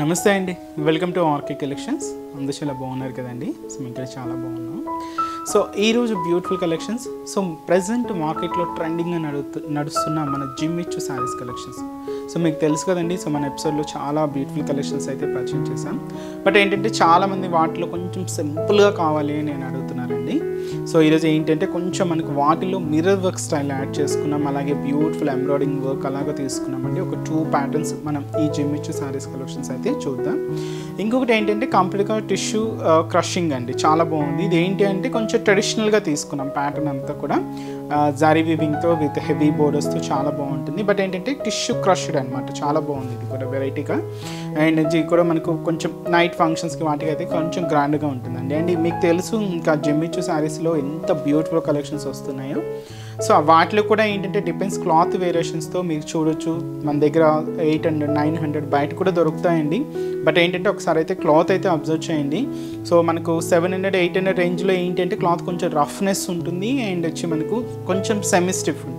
నమస్తే అండి. Welcome to RK collections అందరూ చాలా బాగున్నారు కదండి. సో మేము ఇక్కడ చాలా బాగున్నాం. సో ఈరోజు బ్యూటిఫుల్ కలెక్షన్స్ సో ప్రజెంట్ మార్కెట్లో ట్రెండింగ్గా నడుతు నడుస్తున్న మన జిమ్ ఇచ్చు శారీస్ కలెక్షన్స్ సో మీకు తెలుసు కదండి. సో మన ఎపిసోడ్లో చాలా బ్యూటిఫుల్ కలెక్షన్స్ అయితే పరిచయం చేశాం. బట్ ఏంటంటే చాలామంది వాటిలో కొంచెం సింపుల్గా కావాలి అని నేను అడుగుతున్నానండి. సో ఈరోజు ఏంటంటే కొంచెం మనకు వాటిలో మిర్రర్ వర్క్ స్టైల్ యాడ్ చేసుకున్నాం. అలాగే బ్యూటిఫుల్ ఎంబ్రాయిడింగ్ వర్క్ అలాగా తీసుకున్నామండి ఒక టూ ప్యాటర్న్స్ మనం ఈ జిమ్ ఇచ్చు శారీస్ కలెక్షన్స్ అయితే చూద్దాం. ఇంకొకటి ఏంటంటే కంప్లీట్గా టిష్యూ క్రషింగ్ అండి. చాలా బాగుంది. ఇది ఏంటి అంటే కొంచెం ట్రెడిషనల్గా తీసుకున్నాం ప్యాటర్న్ అంతా కూడా. జారీ వీవింగ్తో విత్ హెవీ బోర్డర్స్తో చాలా బాగుంటుంది. బట్ ఏంటంటే టిష్యూ క్రష్డ్ అనమాట చాలా బాగుంది ఇది కూడా వెరైటీగా అండ్ ఇది కూడా మనకు కొంచెం నైట్ ఫంక్షన్స్కి వాటికి అయితే కొంచెం గ్రాండ్గా ఉంటుందండి. అండ్ మీకు తెలుసు ఇంకా జమ్మిచ్చు శారీస్లో ఎంత బ్యూటిఫుల్ కలెక్షన్స్ వస్తున్నాయో. సో వాటిలో కూడా ఏంటంటే డిపెండ్స్ క్లాత్ వేరియేషన్స్తో మీరు చూడొచ్చు. మన దగ్గర ఎయిట్ హండ్రెడ్ నైన్ హండ్రెడ్ బయట కూడా దొరుకుతాయండి. బట్ ఏంటంటే ఒకసారి అయితే క్లాత్ అయితే అబ్జర్వ్ చేయండి. సో మనకు సెవెన్ హండ్రెడ్ ఎయిట్ హండ్రెడ్ రేంజ్లో ఏంటంటే క్లాత్ కొంచెం రఫ్నెస్ ఉంటుంది. అండ్ వచ్చి మనకు కొంచెం సెమీ స్టిఫ్ ఉంటుంది.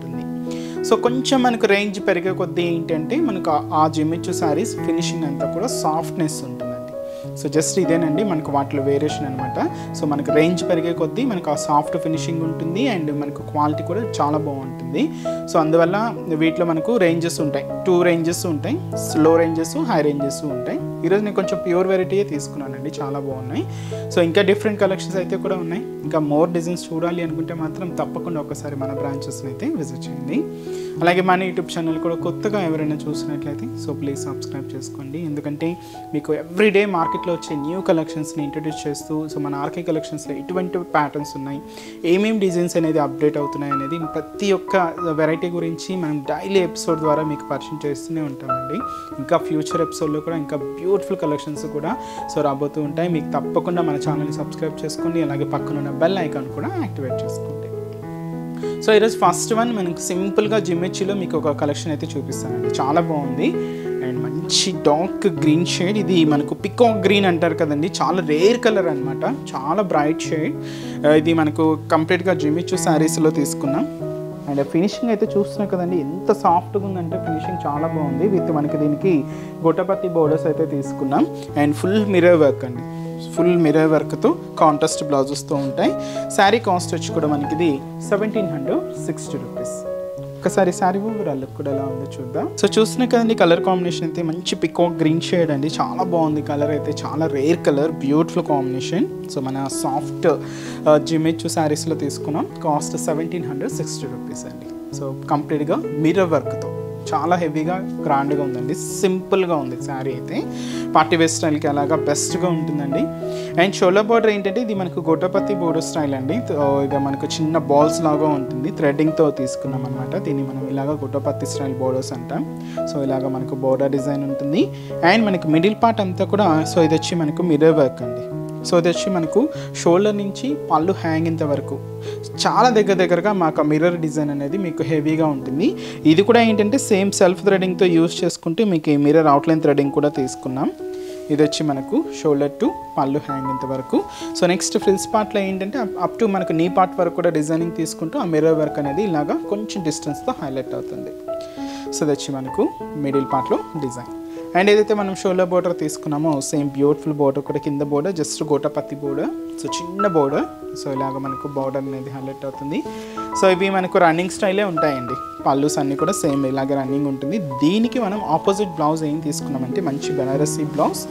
సో కొంచెం మనకు రేంజ్ పెరిగే కొద్దీ ఏంటంటే మనకు ఆ- జిమిచ్చు శారీస్ ఫినిషింగ్ అంతా కూడా సాఫ్ట్నెస్ ఉంటుంది. సో జస్ట్ ఇదేనండి. మనకు వాటిలో వేరియేషన్ అనమాట సో మనకు రేంజ్ పెరిగే కొద్దీ మనకు ఆ సాఫ్ట్ ఫినిషింగ్ ఉంటుంది అండ్ మనకు క్వాలిటీ కూడా చాలా బాగుంటుంది. సో అందువల్ల వీటిలో మనకు రేంజెస్ ఉంటాయి. టూ రేంజెస్ ఉంటాయి. స్లో రేంజెస్ హై రేంజెస్ ఉంటాయి. ఈరోజు నేను కొంచెం ప్యూర్ వెరైటీయే తీసుకున్నానండి. చాలా బాగున్నాయి. సో ఇంకా డిఫరెంట్ కలెక్షన్స్ అయితే కూడా ఉన్నాయి. ఇంకా మోర్ డిజైన్స్ చూడాలి అనుకుంటే మాత్రం తప్పకుండా ఒకసారి మన బ్రాంచెస్ని అయితే విజిట్ చేయండి. అలాగే మన యూట్యూబ్ ఛానల్ కూడా కొత్తగా ఎవరైనా చూసినట్లయితే సో ప్లీజ్ సబ్స్క్రైబ్ చేసుకోండి. ఎందుకంటే మీకు ఎవ్రీడే మార్కెట్లో వచ్చే న్యూ కలెక్షన్స్ని ఇంట్రడ్యూస్ చేస్తూ సో మన ఆర్కే కలెక్షన్స్లో ఎటువంటి ప్యాటర్న్స్ ఉన్నాయి. ఏమేమి డిజైన్స్ అనేది అప్డేట్ అవుతున్నాయి అనేది ప్రతి ఒక్క వెరైటీ గురించి మనం డైలీ ఎపిసోడ్ ద్వారా మీకు పరిచయం చేస్తూనే ఉంటామండి. ఇంకా ఫ్యూచర్ ఎపిసోడ్లో కూడా ఇంకా బ్యూటిఫుల్ కలెక్షన్స్ కూడా సో రాబోతూ ఉంటాయి. మీకు తప్పకుండా మన ఛానల్ని సబ్స్క్రైబ్ చేసుకోండి. అలాగే పక్కన ఉన్న బెల్ ఐకాన్ కూడా యాక్టివేట్ చేసుకోండి. సో ఈరోజు ఫస్ట్ వన్ మనకు సింపుల్గా జిమ్మెచ్చిలో మీకు ఒక కలెక్షన్ అయితే చూపిస్తానండి. చాలా బాగుంది. అండ్. మంచి డార్క్ గ్రీన్ షేడ్. ఇది మనకు పికాక్ గ్రీన్ అంటారు కదండి. చాలా రేర్ కలర్ అనమాట చాలా బ్రైట్ షేడ్. ఇది మనకు కంప్లీట్గా జిమ్మిచ్చు శారీస్లో తీసుకున్నాం. అండ్ ఫినిషింగ్ అయితే చూస్తున్నాం కదండి. ఎంత సాఫ్ట్గా ఉందంటే ఫినిషింగ్ చాలా బాగుంది. విత్ మనకి దీనికి గొట్టపత్తి బోర్డర్స్ అయితే తీసుకున్నాం. అండ్ ఫుల్ మిర్రర్ వర్క్ అండి. ఫుల్ మిర్రర్ వర్క్తో కాంట్రాస్ట్ బ్లౌజెస్తో ఉంటాయి. శారీ కాస్ట్ వచ్చి కూడా మనకి ఇది సెవెంటీన్ హండ్రెడ్ సిక్స్టీ రూపీస్ ఒక్కసారి శారీ ఓవరాల్ లుక్ కూడా ఎలా ఉందో చూద్దాం. సో చూస్తున్నా కదండి కలర్ కాంబినేషన్ అయితే మంచి పికాక్ గ్రీన్ షేడ్ అండి. చాలా బాగుంది కలర్ అయితే. చాలా rare colour beautiful combination so మన సాఫ్ట్ జిమెచ్చు శారీస్లో తీసుకున్నాం. Cost seventeen hundred sixty rupees అండి. సో కంప్లీట్గా మిర్రర్ వర్క్తో చాలా హెవీగా గ్రాండ్గా ఉందండి. సింపుల్గా ఉంది శారీ అయితే. పార్టీ వేర్ స్టైల్కి అలాగా బెస్ట్గా ఉంటుందండి. అండ్ షోలో బార్డర్ ఏంటంటే ఇది మనకు గొట్టపత్తి బోర్డర్ స్టైల్ అండి. ఇక మనకు చిన్న బాల్స్ లాగా ఉంటుంది. థ్రెడ్డింగ్తో తీసుకున్నాం అనమాట దీన్ని మనం ఇలాగ గొట్టపత్తి స్టైల్ బోర్డర్స్ అంటాం. సో ఇలాగ మనకు బోర్డర్ డిజైన్ ఉంటుంది. అండ్ మనకు మిడిల్ పార్ట్ అంతా కూడా సో ఇది వచ్చి మనకు మిర్రర్ వర్క్ అండి. సో అది వచ్చి మనకు షోల్డర్ నుంచి పళ్ళు హ్యాంగింత వరకు. చాలా దగ్గర దగ్గరగా మాకు మిర్రర్ డిజైన్ అనేది మీకు హెవీగా ఉంటుంది. ఇది కూడా ఏంటంటే సేమ్ సెల్ఫ్ థ్రెడింగ్తో యూస్ చేసుకుంటే మీకు ఈ మిర్రర్ అవుట్లైన్ థ్రెడింగ్ కూడా తీసుకున్నాం. ఇది వచ్చి మనకు షోల్డర్ టు పళ్ళు హ్యాంగ్ ఇంత వరకు. సో నెక్స్ట్ ఫ్రిల్స్ పార్ట్లో ఏంటంటే అప్ టు మనకు నీ పార్ట్ వరకు కూడా డిజైనింగ్ తీసుకుంటూ ఆ మిర్రర్ వర్క్ అనేది ఇలాగా కొంచెం డిస్టెన్స్తో హైలైట్ అవుతుంది. సో ఇది వచ్చి మనకు మిడిల్ పార్ట్లో డిజైన్. అండ్ ఏదైతే మనం షోలో బోర్డర్ తీసుకున్నామో సేమ్ బ్యూటిఫుల్ బోర్డర్ కూడా కింద బోర్డర్ జస్ట్ గోటపత్తి బోర్డర్ సో చిన్న బోర్డర్ సో ఇలాగ మనకు బోర్డర్ అనేది హైలైట్ అవుతుంది. సో ఇవి మనకు రన్నింగ్ స్టైలే ఉంటాయండి. పళ్ళుస్ అన్నీ కూడా సేమ్ ఇలాగే రన్నింగ్ ఉంటుంది. దీనికి మనం ఆపోజిట్ బ్లౌజ్ ఏం తీసుకున్నామంటే మంచి బెనారసీ బ్లౌజ్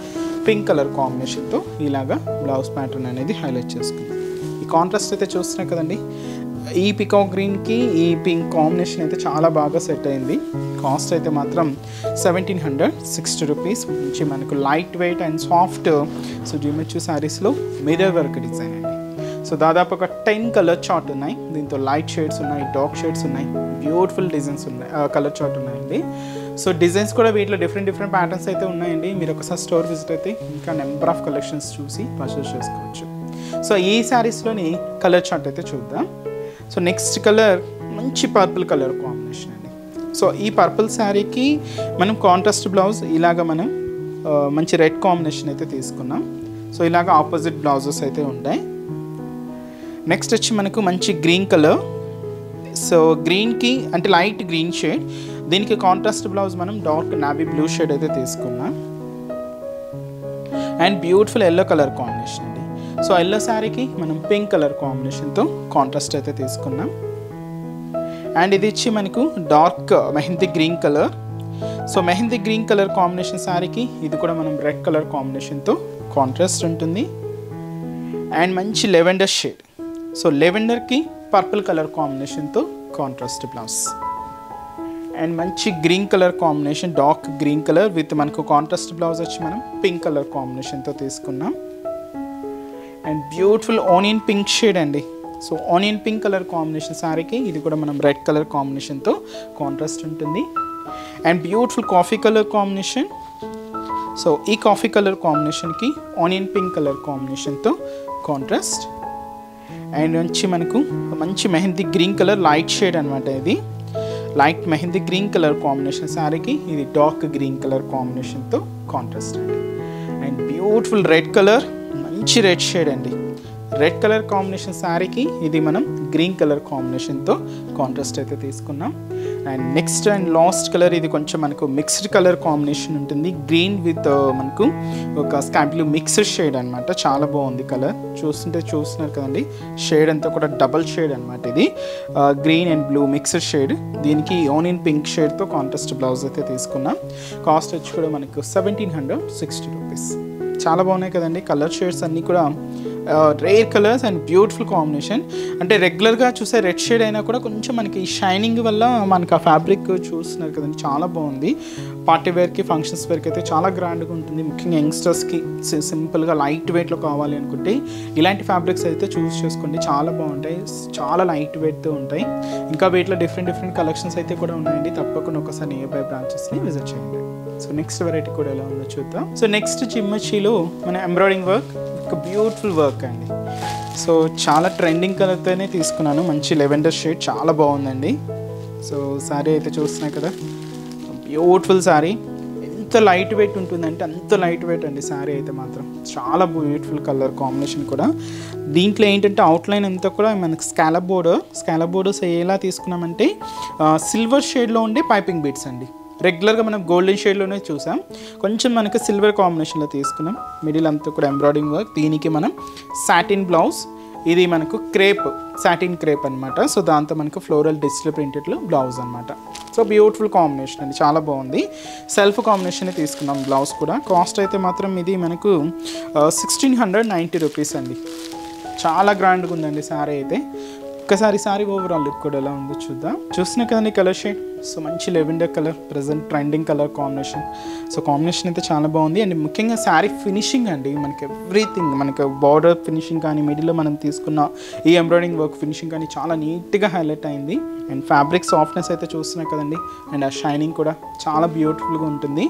పింక్ కలర్ కాంబినేషన్తో ఇలాగా బ్లౌజ్ ప్యాటర్న్ అనేది హైలైట్ చేసుకున్నాం ఈ కాంట్రాస్ట్ అయితే చూస్తున్నాం కదండి. ఈ పికాక్ గ్రీన్కి ఈ పింక్ కాంబినేషన్ అయితే చాలా బాగా సెట్ అయింది. కాస్ట్ అయితే మాత్రం సెవెంటీన్ హండ్రెడ్ సిక్స్టీ రూపీస్ మంచి మనకు light weight and soft so జిమ్మెచ్చు శారీస్లో మిర్రర్ వర్క్ డిజైన్ అండి. సో దాదాపు ఒక టెన్ కలర్ చార్ట్ ఉన్నాయి. దీంతో లైట్ షేడ్స్ ఉన్నాయి డార్క్ షేడ్స్ ఉన్నాయి బ్యూటిఫుల్ డిజైన్స్ ఉన్నాయి కలర్ చార్ట్ ఉన్నాయండి. సో డిజైన్స్ కూడా వీటిలో డిఫరెంట్ డిఫరెంట్ ప్యాటర్న్స్ అయితే ఉన్నాయండి. మీరు ఒకసారి స్టోర్ విజిట్ అయితే ఇంకా నెంబర్ ఆఫ్ కలెక్షన్స్ చూసి పర్చేస్ చేసుకోవచ్చు. సో ఈ శారీస్లోని కలర్ చార్ట్ అయితే చూద్దాం. సో నెక్స్ట్ కలర్ మంచి పర్పుల్ కలర్ కాంబినేషన్ అండి. సో ఈ పర్పుల్ శారీకి మనం కాంట్రాస్ట్ బ్లౌజ్ ఇలాగ మనం మంచి రెడ్ కాంబినేషన్ అయితే తీసుకున్నాం. సో ఇలాగ ఆపోజిట్ బ్లౌజెస్ అయితే ఉంటాయి. నెక్స్ట్ వచ్చి మనకు మంచి గ్రీన్ కలర్ సో గ్రీన్కి అంటే లైట్ గ్రీన్ షేడ్ దీనికి కాంట్రాస్ట్ బ్లౌజ్ మనం డార్క్ నావీ బ్లూ షేడ్ అయితే తీసుకున్నాం. And beautiful yellow colour combination అండి. సో ఎల్లో శారీకి మనం పింక్ కలర్ కాంబినేషన్తో కాంట్రాస్ట్ అయితే తీసుకున్నాం. అండ్ ఇది ఇచ్చి మనకు dark uh, mehndi green colour so mehndi green colour combination శారీకి ఇది కూడా మనం రెడ్ కలర్ కాంబినేషన్తో కాంట్రాస్ట్ ఉంటుంది. అండ్ మంచి లెవెండర్ షేడ్ సో లెవెండర్కి పర్పుల్ కలర్ కాంబినేషన్తో కాంట్రాస్ట్ బ్లౌజ్ అండ్ మంచి green colour combination dark green colour with మనకు కాంట్రాస్ట్ బ్లౌజ్ వచ్చి మనం పింక్ కలర్ కాంబినేషన్తో తీసుకున్నాం. And beautiful onion pink shade అండి. So onion pink colour combination శారీకి ఇది కూడా మనం రెడ్ కలర్ కాంబినేషన్తో కాంట్రాస్ట్ ఉంటుంది. And beautiful coffee colour combination. So ఈ కాఫీ కలర్ కాంబినేషన్కి ఆనియన్ పింక్ కలర్ కాంబినేషన్తో కాంట్రాస్ట్. అండ్ వచ్చి మనకు మంచి mehndi green colour light shade అనమాట ఇది. Light mehndi green colour combination శారీకి ఇది డార్క్ గ్రీన్ కలర్ కాంబినేషన్తో కాంట్రాస్ట్ అండి. And beautiful red colour. మంచి రెడ్ షేడ్ అండి. రెడ్ కలర్ కాంబినేషన్ శారీకి ఇది మనం గ్రీన్ కలర్ కాంబినేషన్తో కాంట్రాస్ట్ అయితే తీసుకున్నాం. And next and last colour ఇది కొంచెం మనకు మిక్స్డ్ కలర్ కాంబినేషన్ ఉంటుంది. గ్రీన్ విత్ uh, మనకు ఒక స్కై బ్లూ మిక్స్డ్ షేడ్ అనమాట చాలా బాగుంది కలర్ చూస్తుంటే చూస్తున్నారు కదండి. షేడ్ అంతా కూడా డబల్ షేడ్ అనమాట ఇది. Green and blue mixed shade దీనికి ఓనియన్ పింక్ షేడ్తో కాంట్రాస్ట్ బ్లౌజ్ అయితే తీసుకున్నాం. కాస్ట్ వచ్చి కూడా మనకు సెవెంటీన్ హండ్రెడ్ సిక్స్టీ రూపీస్ చాలా బాగున్నాయి కదండి. కలర్ షేడ్స్ అన్నీ కూడా rare colours and beautiful combination అంటే రెగ్యులర్గా చూసే రెడ్ షేడ్ అయినా కూడా కొంచెం మనకి షైనింగ్ వల్ల మనకి ఆ ఫ్యాబ్రిక్ చూస్తున్నారు కదండి. చాలా బాగుంది. పార్టీ వేర్కి ఫంక్షన్స్ వేర్కి అయితే చాలా గ్రాండ్గా ఉంటుంది. ముఖ్యంగా యంగ్స్టర్స్కి సింపుల్గా లైట్ వెయిట్లో కావాలి అనుకుంటే ఇలాంటి ఫ్యాబ్రిక్స్ అయితే చూస్ చేసుకోండి. చాలా బాగుంటాయి. చాలా లైట్ వెయిట్తో ఉంటాయి. ఇంకా వీటిలో డిఫరెంట్ డిఫరెంట్ కలెక్షన్స్ అయితే కూడా ఉన్నాయండి. తప్పకుండా ఒకసారి నియర్ బై బ్రాంచెస్ని విజిట్ చేయండి. సో నెక్స్ట్ వెరైటీ కూడా ఎలా ఉందో చూద్దాం. సో నెక్స్ట్ చిమ్మచ్చిలో మన ఎంబ్రాయిడింగ్ వర్క్ ఒక బ్యూటిఫుల్ వర్క్ అండి. సో చాలా ట్రెండింగ్ కలర్తోనే తీసుకున్నాను. మంచి లెవెండర్ షేడ్ చాలా బాగుందండి. సో శారీ అయితే చూస్తున్నాయి కదా. బ్యూటిఫుల్ శారీ ఎంత లైట్ వెయిట్ ఉంటుందంటే అంత లైట్ వెయిట్ అండి శారీ అయితే మాత్రం. చాలా బ్యూటిఫుల్ కలర్ కాంబినేషన్ కూడా. దీంట్లో ఏంటంటే అవుట్లైన్ అంతా కూడా మనకి స్కాలప్ బోర్డర్ స్కాలప్ బోర్డర్స్ ఎలా తీసుకున్నామంటే సిల్వర్ షేడ్లో ఉండే పైపింగ్ బీట్స్ అండి. రెగ్యులర్గా మనం గోల్డెన్ షేడ్లోనే చూసాం. కొంచెం మనకి సిల్వర్ కాంబినేషన్లో తీసుకున్నాం. మిడిల్ అంతా కూడా ఎంబ్రాయిడింగ్ వర్క్ దీనికి మనం సాటిన్ బ్లౌజ్ ఇది మనకు క్రేప్ సాటిన్ క్రేప్ అనమాట సో దాంతో మనకు ఫ్లోరల్ డిజిటల్ ప్రింటెడ్లో బ్లౌజ్ అనమాట సో బ్యూటిఫుల్ కాంబినేషన్ అండి. చాలా బాగుంది. సెల్ఫ్ కాంబినేషన్ తీసుకున్నాం బ్లౌజ్ కూడా. కాస్ట్ అయితే మాత్రం ఇది మనకు సిక్స్టీన్ హండ్రెడ్ నైంటీ రూపీస్ అండి. చాలా గ్రాండ్గా ఉందండి సారీ అయితే. ఒక్కసారి సారీ ఓవరాల్ లుక్ కూడా ఎలా ఉందో చూద్దాం. చూస్తున్నా కదండి కలర్ షేడ్ సో మంచి lavender colour present trending colour combination so combination అయితే చాలా బాగుంది. అండ్ ముఖ్యంగా శారీ ఫినిషింగ్ అండి. మనకి ఎవ్రీథింగ్ మనకి బార్డర్ ఫినిషింగ్ కానీ మిడిల్లో మనం తీసుకున్న ఈ ఎంబ్రాయిడింగ్ వర్క్ ఫినిషింగ్ కానీ చాలా నీట్గా హైలైట్ అయింది. అండ్ ఫ్యాబ్రిక్ సాఫ్ట్నెస్ అయితే చూస్తున్నా కదండి. అండ్ ఆ షైనింగ్ కూడా చాలా బ్యూటిఫుల్గా ఉంటుంది.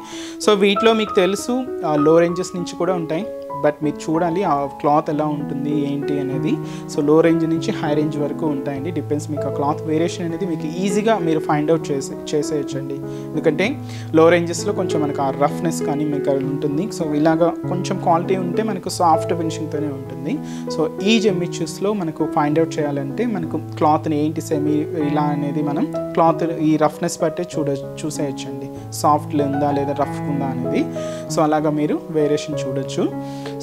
సో వీటిలో మీకు తెలుసు లో రేంజెస్ నుంచి కూడా ఉంటాయి. బట్ మీరు చూడాలి ఆ క్లాత్ ఎలా ఉంటుంది ఏంటి అనేది. సో లో రేంజ్ నుంచి హై రేంజ్ వరకు ఉంటాయండి. డిపెండ్స్ మీకు ఆ క్లాత్ వేరియేషన్ అనేది మీకు ఈజీగా మీరు ఫైండ్ అవుట్ చేసే చేసేయచ్చండి. ఎందుకంటే లో రేంజెస్లో కొంచెం మనకు ఆ రఫ్నెస్ కానీ మీకు అది ఉంటుంది. సో ఇలాగా కొంచెం క్వాలిటీ ఉంటే మనకు సాఫ్ట్ ఫినిషింగ్తోనే ఉంటుంది. సో ఈ జెమ్మిచ్యూస్లో మనకు ఫైండ్ అవుట్ చేయాలంటే మనకు క్లాత్ని ఏంటి సెమీ ఇలా అనేది మనం క్లాత్ ఈ రఫ్నెస్ బట్టే చూడ చూసేయచ్చండి. సాఫ్ట్ ఉందా లేదా రఫ్ ఉందా అనేది. సో అలాగా మీరు వేరియేషన్ చూడొచ్చు.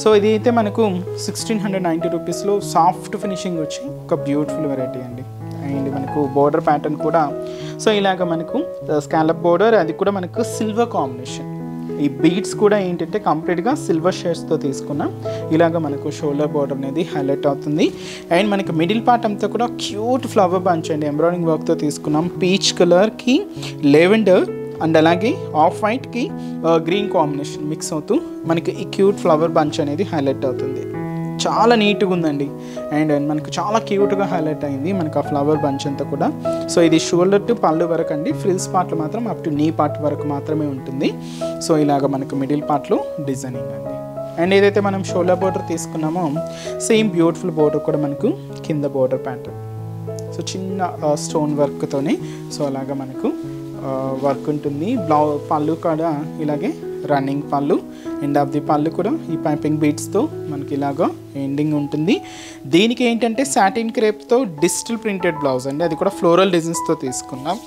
సో ఇది అయితే మనకు సిక్స్టీన్ హండ్రెడ్ నైంటీ రూపీస్లో సాఫ్ట్ ఫినిషింగ్ వచ్చి ఒక బ్యూటిఫుల్ వెరైటీ అండి. అండ్ మనకు బోర్డర్ ప్యాటర్న్ కూడా సో ఇలాగ మనకు స్కాలప్ బోర్డర్ అది కూడా మనకు సిల్వర్ కాంబినేషన్ ఈ బీడ్స్ కూడా ఏంటంటే కంప్లీట్గా సిల్వర్ షేడ్స్తో తీసుకున్నాం. ఇలాగ మనకు షోల్డర్ బోర్డర్ అనేది హైలైట్ అవుతుంది. అండ్ మనకి మిడిల్ పార్ట్ అంతా కూడా క్యూట్ ఫ్లవర్ బంచ్ అండి. ఎంబ్రాయిడింగ్ వర్క్తో తీసుకున్నాం. పీచ్ కలర్కి లెవెండర్ అండ్ అలాగే ఆఫ్ వైట్కి గ్రీన్ కాంబినేషన్ మిక్స్ అవుతూ మనకి ఈ క్యూట్ ఫ్లవర్ బంచ్ అనేది హైలైట్ అవుతుంది. చాలా నీట్గా ఉందండి. అండ్ మనకు చాలా క్యూట్గా హైలైట్ అయింది మనకు ఆ ఫ్లవర్ బంచ్ అంతా కూడా. సో ఇది షోల్డర్ టు పళ్ళు వరకు అండి. ఫ్రిల్స్ పార్ట్లు మాత్రం అప్ టు నీ పార్ట్ వరకు మాత్రమే ఉంటుంది. సో ఇలాగ మనకు మిడిల్ పార్ట్లో డిజైనింగ్ అండి. అండ్ ఏదైతే మనం షోల్డర్ బోర్డర్ తీసుకున్నామో సేమ్ బ్యూటిఫుల్ బోర్డర్ కూడా మనకు కింద బోర్డర్ ప్యాటర్న్. సో చిన్న స్టోన్ వర్క్తోనే సో అలాగా మనకు వర్క్ ఉంటుంది. బ్లౌ పళ్ళు కూడా ఇలాగే రన్నింగ్ పళ్ళు ఎండ్ ఆఫ్ ది పళ్ళు కూడా ఈ పైపింగ్ బీట్స్తో మనకి ఇలాగా ఎండింగ్ ఉంటుంది. దీనికి ఏంటంటే సాటిన్ క్రేప్తో డిజిటల్ ప్రింటెడ్ బ్లౌజ్ అండి. అది కూడా ఫ్లోరల్ డిజైన్స్తో తీసుకున్నాం.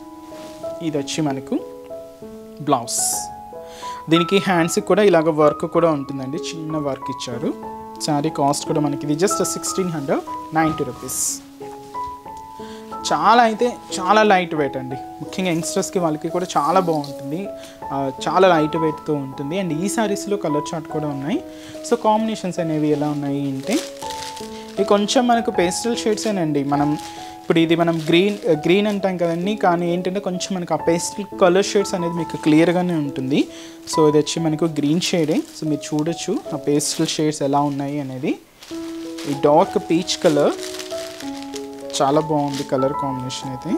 ఇది వచ్చి మనకు బ్లౌజ్ దీనికి హ్యాండ్స్కి కూడా ఇలాగ వర్క్ కూడా ఉంటుందండి. చిన్న వర్క్ ఇచ్చారు. శారీ కాస్ట్ కూడా మనకి ఇది just sixteen hundred ninety rupees చాలా అయితే చాలా లైట్ వెయిట్ అండి. ముఖ్యంగా యంగ్స్టర్స్కి వాళ్ళకి కూడా చాలా బాగుంటుంది. చాలా లైట్ వెయిట్తో ఉంటుంది. అండ్ ఈ సారీస్లో కలర్ చార్ట్ కూడా ఉన్నాయి. సో కాంబినేషన్స్ అనేవి ఎలా ఉన్నాయి అంటే ఇవి కొంచెం మనకు పేస్టల్ షేడ్సేనండి మనం ఇప్పుడు ఇది మనం గ్రీన్ గ్రీన్ అంటాం కదండి. కానీ ఏంటంటే కొంచెం మనకు ఆ పేస్టల్ కలర్ షేడ్స్ అనేది మీకు క్లియర్గానే ఉంటుంది. సో ఇది వచ్చి మనకు గ్రీన్ షేడే సో మీరు చూడొచ్చు ఆ పేస్టల్ షేడ్స్ ఎలా ఉన్నాయి అనేది. ఈ డార్క్ పీచ్ కలర్ చాలా బాగుంది కలర్ కాంబినేషన్ అయితే.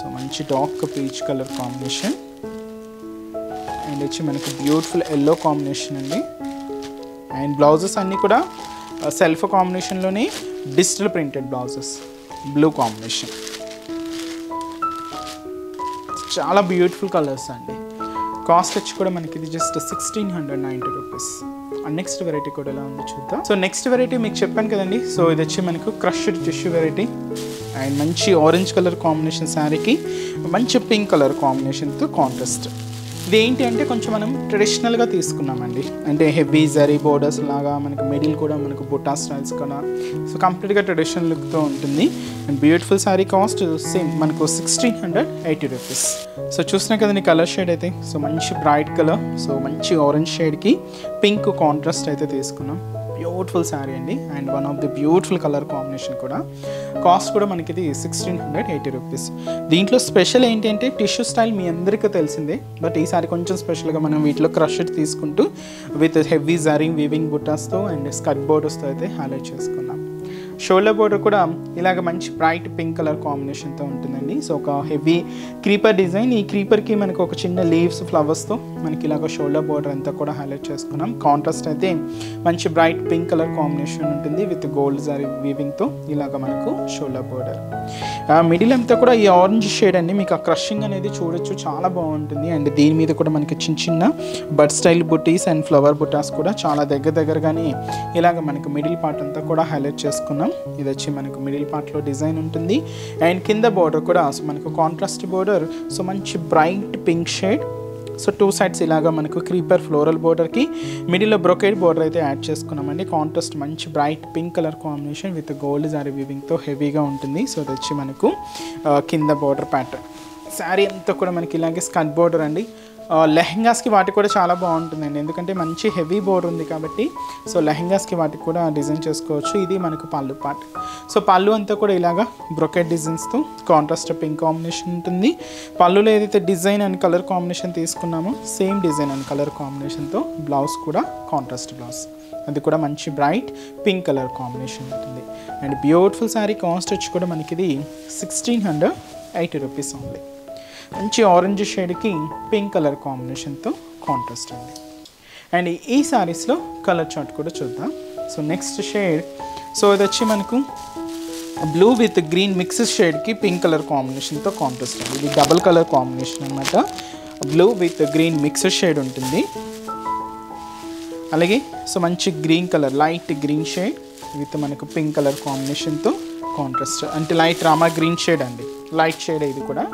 సో మంచి dark peach colour combination. And వచ్చి మనకి బ్యూటిఫుల్ ఎల్లో కాంబినేషన్ అండి. అండ్ బ్లౌజెస్ అన్నీ కూడా self కాంబినేషన్లోనే digital printed blouses. Blue combination. చాలా బ్యూటిఫుల్ కలర్స్ అండి. కాస్ట్ వచ్చి కూడా మనకి ఇది just sixteen hundred ninety rupees next variety కూడా ఎలా ఉందో చూద్దాం. సో నెక్స్ట్ వెరైటీ మీకు చెప్పాను కదండి. సో ఇది వచ్చి మనకు క్రష్డ్ టిష్యూ వెరైటీ అండ్ మంచి ఆరెంజ్ కలర్ కాంబినేషన్ శారీకి మంచి పింక్ కలర్ కాంబినేషన్తో కాంట్రాస్ట్ ఇది ఏంటి అంటే కొంచెం మనం ట్రెడిషనల్గా తీసుకున్నామండి. అంటే హెవీ జరీ బోర్డర్స్ లాగా మనకి మిడిల్ కూడా మనకు బుటా స్టైల్స్ కూడా సో కంప్లీట్గా ట్రెడిషనల్ లుక్తో ఉంటుంది. And beautiful sari cost same మనకు sixteen hundred eighty rupees so చూసినా కదండి కలర్ షేడ్ అయితే? సో మంచి బ్రైట్ కలర్ సో మంచి ఆరెంజ్ షేడ్కి పింక్ కాంట్రాస్ట్ అయితే తీసుకున్నాం. బ్యూటిఫుల్ శారీ అండి. And one of the beautiful colour combination కూడా. కాస్ట్ కూడా మనకి ఇది సిక్స్టీన్ హండ్రెడ్ ఎయిటీ రూపీస్ దీంట్లో స్పెషల్ ఏంటి అంటే టిష్యూ స్టైల్ మీ అందరికీ తెలిసిందే. బట్ ఈసారి కొంచెం స్పెషల్గా మనం వీటిలో క్రష్ తీసుకుంటూ విత్ హెవీ జరింగ్ వీవింగ్ బుట్టాస్తో అండ్ స్కట్ బోర్డర్స్తో అయితే హైలైట్ చేసుకున్నాం షోల్డర్ బోర్డర్ కూడా ఇలాగ మంచి బ్రైట్ పింక్ కలర్ కాంబినేషన్తో ఉంటుందండి. సో ఒక హెవీ క్రీపర్ డిజైన్ ఈ క్రీపర్కి మనకు ఒక చిన్న లీవ్స్ ఫ్లవర్స్తో మనకి ఇలాగ షోల్డర్ బోర్డర్ అంతా కూడా హైలైట్ చేసుకున్నాం. కాంట్రాస్ట్ అయితే మంచి బ్రైట్ పింక్ కలర్ కాంబినేషన్ ఉంటుంది విత్ గోల్డ్ జారీ వీవింగ్తో ఇలాగ మనకు షోల్డర్ బోర్డర్ మిడిల్ అంతా కూడా ఈ ఆరెంజ్ షేడ్ అండి. మీకు ఆ క్రషింగ్ అనేది చూడొచ్చు. చాలా బాగుంటుంది. అండ్ దీని మీద కూడా మనకి చిన్న చిన్న బడ్ స్టైల్ బుట్టీస్ అండ్ ఫ్లవర్ బుట్టాస్ కూడా చాలా దగ్గర దగ్గరగానే ఇలాగ మనకు మిడిల్ పార్ట్ అంతా కూడా హైలైట్ చేసుకున్నాం. ఇది వచ్చి మనకు మిడిల్ పార్ట్లో డిజైన్ ఉంటుంది. అండ్ కింద బోర్డర్ కూడా సో మనకు కాంట్రాస్ట్ బోర్డర్ సో మంచి bright pink shade so two sides ఇలాగా మనకు క్రీపర్ ఫ్లోరల్ బోర్డర్కి మిడిల్లో బ్రొకేడ్ బోర్డర్ అయితే యాడ్ చేసుకున్నామండి. కాంట్రాస్ట్ మంచి bright pink colour combination with gold zari వీవింగ్తో హెవీగా ఉంటుంది. సో అది వచ్చి మనకు కింద బోర్డర్ ప్యాటర్న్ శారీ అంతా కూడా మనకి ఇలాగే స్కట్ బోర్డర్ అండి. లెహంగాస్కి వాటికి కూడా చాలా బాగుంటుందండి. ఎందుకంటే మంచి హెవీ బోర్డర్ ఉంది కాబట్టి సో లెహంగాస్కి వాటికి కూడా డిజైన్ చేసుకోవచ్చు. ఇది మనకు పళ్ళు పార్ట్. సో పళ్ళు అంతా కూడా ఇలాగా బ్రొకెట్ డిజైన్స్తో కాంట్రాస్ట్ పింక్ కాంబినేషన్ ఉంటుంది. పళ్ళులో ఏదైతే డిజైన్ అండ్ కలర్ కాంబినేషన్ తీసుకున్నామో సేమ్ డిజైన్ అండ్ కలర్ కాంబినేషన్తో బ్లౌజ్ కూడా కాంట్రాస్ట్ బ్లౌజ్. అది కూడా మంచి బ్రైట్ పింక్ కలర్ కాంబినేషన్ ఉంటుంది. అండ్ బ్యూటిఫుల్ శారీ కాస్ట్ వచ్చి కూడా మనకి ఇది sixteen hundred eighty rupees only మంచి ఆరెంజ్ షేడ్కి పింక్ కలర్ కాంబినేషన్తో కాంట్రాస్ట్ అండి. అండ్ ఈ సారీస్లో కలర్ చార్ట్ కూడా చూద్దాం. సో నెక్స్ట్ షేడ్ సో ఇది వచ్చి మనకు బ్లూ విత్ గ్రీన్ మిక్స్ షేడ్కి పింక్ కలర్ కాంబినేషన్తో కాంట్రాస్ట్ అండి. ఇది డబుల్ కలర్ కాంబినేషన్ అనమాట blue with green mix shade ఉంటుంది. అలాగే సో మంచి green colour light green shade with మనకు పింక్ కలర్ కాంబినేషన్తో కాంట్రాస్ట్ అంటే లైట్ రామా గ్రీన్ షేడ్ అండి. లైట్ షేడ్ ఇది కూడా.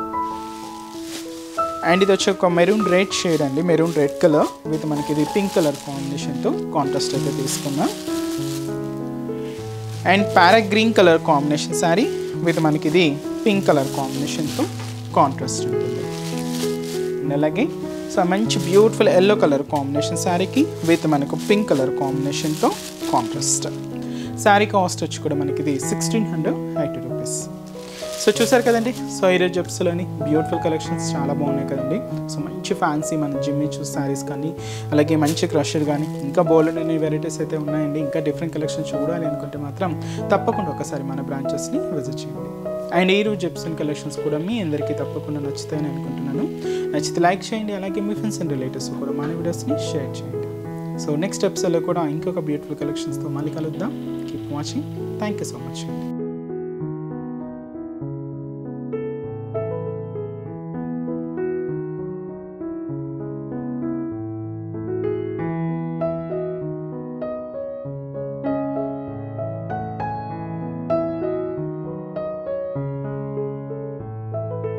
అండ్ ఇది వచ్చి ఒక మెరూన్ రెడ్ షేడ్ అండి. మెరూన్ రెడ్ కలర్ విత్ మనకి ఇది పింక్ కలర్ కాంబినేషన్తో కాంట్రాస్ట్ అయితే తీసుకున్నాం. And parrot green colour combination sari with మనకి ఇది పింక్ కలర్ కాంబినేషన్తో కాంట్రాస్ట్ ఉంటుంది. అండ్ అలాగే సో మంచి బ్యూటిఫుల్ ఎల్లో కలర్ కాంబినేషన్ శారీకి విత్ మనకు పింక్ కలర్ కాంబినేషన్తో కాంట్రాస్ట్. శారీ కాస్ట్ వచ్చి కూడా మనకి ఇది sixteen hundred eighty rupees so చూసారు కదండి? సో ఈరోజు జబ్స్లోని బ్యూటిఫుల్ కలెక్షన్స్ చాలా బాగున్నాయి కదండి. సో మంచి ఫ్యాన్సీ మన జిమ్మి చూస్ శారీస్ కానీ అలాగే మంచి క్రషర్ కానీ ఇంకా బోల్డ్ అనే వెరైటీస్ అయితే ఉన్నాయండి. ఇంకా డిఫరెంట్ కలెక్షన్స్ చూడాలి అనుకుంటే మాత్రం తప్పకుండా ఒకసారి మన బ్రాంచెస్ని విజిట్ చేయండి. అండ్ ఈ రోజు జెప్సన్ కలెక్షన్స్ కూడా మీ అందరికీ తప్పకుండా నచ్చుతాయని అనుకుంటున్నాను. నచ్చితే లైక్ చేయండి అలాగే మీ ఫ్రెండ్స్ అండ్ రిలేటివ్స్ కూడా మన వీడియోస్ని షేర్ చేయండి. సో నెక్స్ట్ ఎపిసోడ్లో కూడా ఇంకొక బ్యూటిఫుల్ కలెక్షన్స్తో మళ్ళీ కలుద్దాం. Keep watching thank you so much అండి